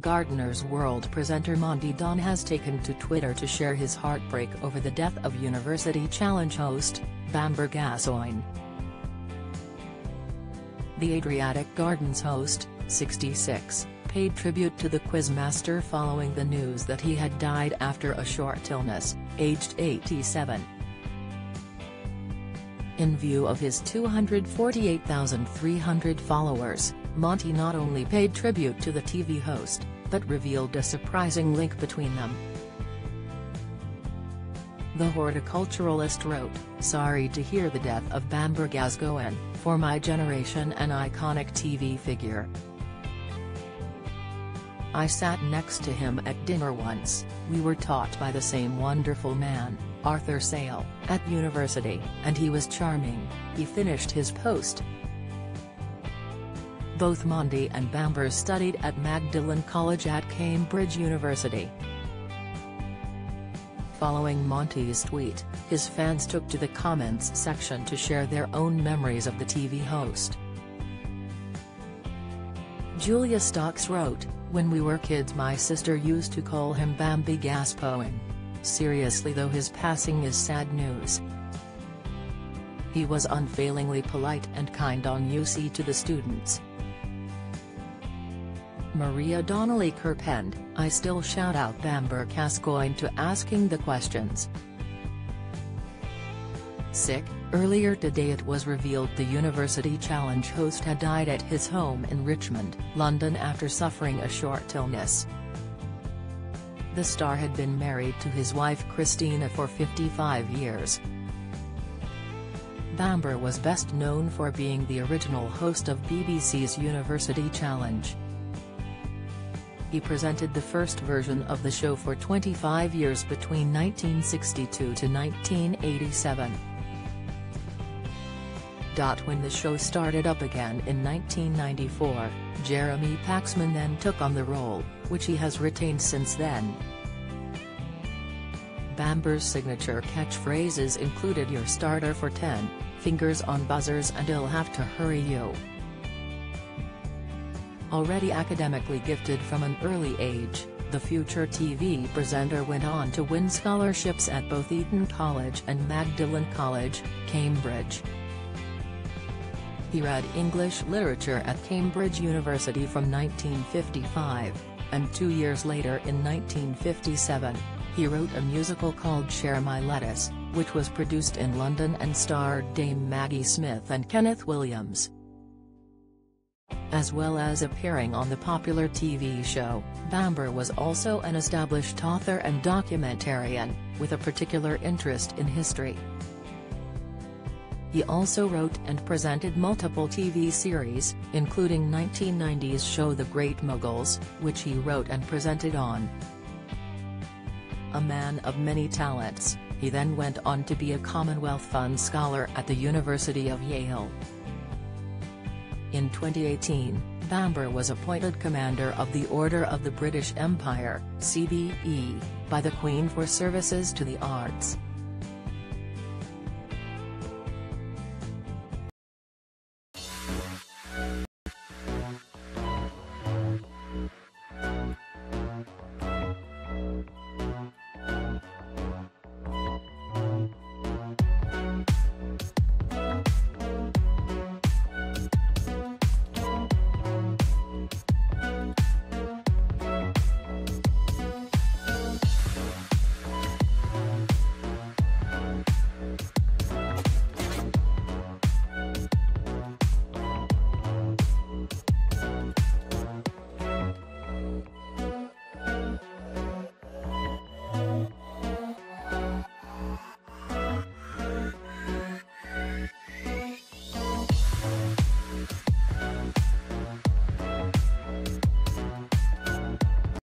Gardener's World presenter Monty Don has taken to Twitter to share his heartbreak over the death of University Challenge host, Bamber Gascoigne. The Adriatic Gardens host, 66, paid tribute to the quizmaster following the news that he had died after a short illness, aged 87. In view of his 248,300 followers, Monty not only paid tribute to the TV host, but revealed a surprising link between them. The horticulturalist wrote, Sorry to hear the death of Bamber Gascoigne, for my generation an iconic TV figure. I sat next to him at dinner once, we were taught by the same wonderful man. Arthur Sale, at university, and he was charming, he finished his post. Both Monty and Bamber studied at Magdalene College at Cambridge University. Following Monty's tweet, his fans took to the comments section to share their own memories of the TV host. Julia Stocks wrote, When we were kids my sister used to call him Bambi Gascoigne. Seriously though his passing is sad news. He was unfailingly polite and kind on UC to the students. Maria Donnelly Kerpend, I still shout out Bamber Gascoigne to asking the questions. Sick, earlier today it was revealed the University Challenge host had died at his home in Richmond, London after suffering a short illness. The star had been married to his wife Christina for 55 years. Bamber was best known for being the original host of BBC's University Challenge. He presented the first version of the show for 25 years between 1962 to 1987. When the show started up again in 1994, Jeremy Paxman then took on the role, which he has retained since then. Bamber's signature catchphrases included your starter for 10, fingers on buzzers and I'll have to hurry you. Already academically gifted from an early age, the future TV presenter went on to win scholarships at both Eton College and Magdalene College, Cambridge. He read English literature at Cambridge University from 1955, and two years later in 1957, he wrote a musical called Share My Lettuce, which was produced in London and starred Dame Maggie Smith and Kenneth Williams. As well as appearing on the popular TV show, Bamber was also an established author and documentarian, with a particular interest in history. He also wrote and presented multiple TV series, including 1990's show The Great Moguls, which he wrote and presented on. A man of many talents, he then went on to be a Commonwealth Fund Scholar at the University of Yale. In 2018, Bamber was appointed Commander of the Order of the British Empire CBE, by the Queen for services to the arts.